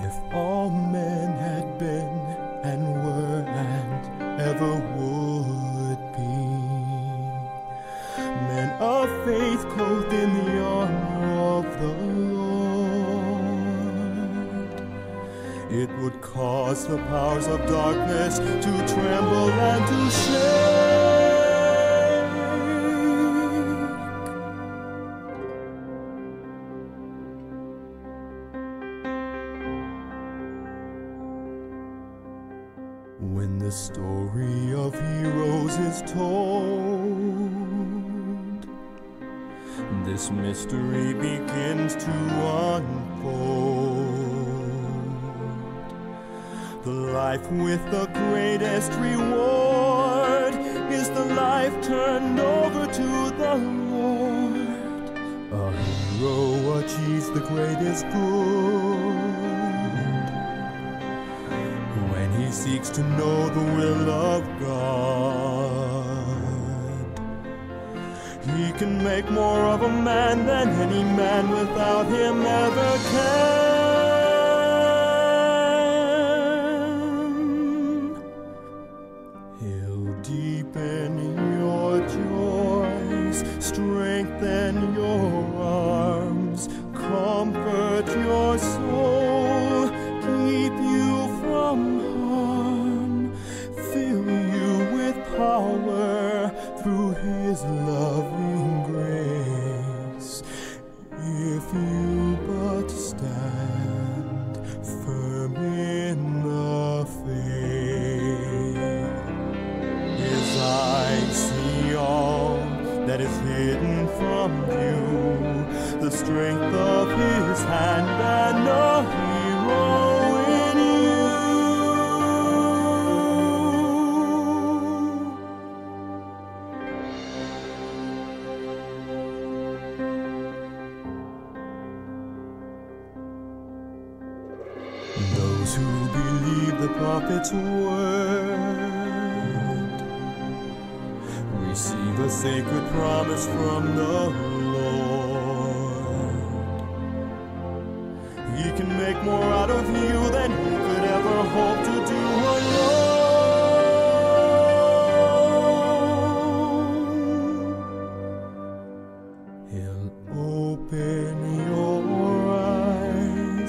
If all men had been and were and ever would be men of faith clothed in the armor of the Lord, it would cause the powers of darkness to tremble and to shake. The story of heroes is told, this mystery begins to unfold. The life with the greatest reward is the life turned over to the Lord. A hero achieves the greatest good seeks to know the will of God. He can make more of a man than any man without him ever can. If you but stand firm in the faith. His eyes see all that is hidden from you, Those who believe the prophet's word receive a sacred promise from the Lord. He can make more out of you than you could ever hope to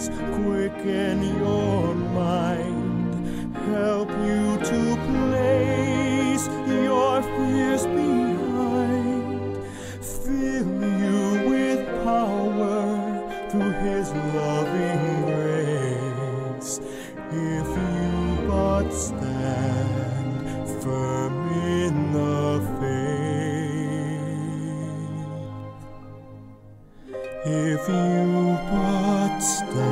quicken your mind, help you to place your fears behind, fill you with power through His loving grace. If you but stand firm in the faith. If you but stand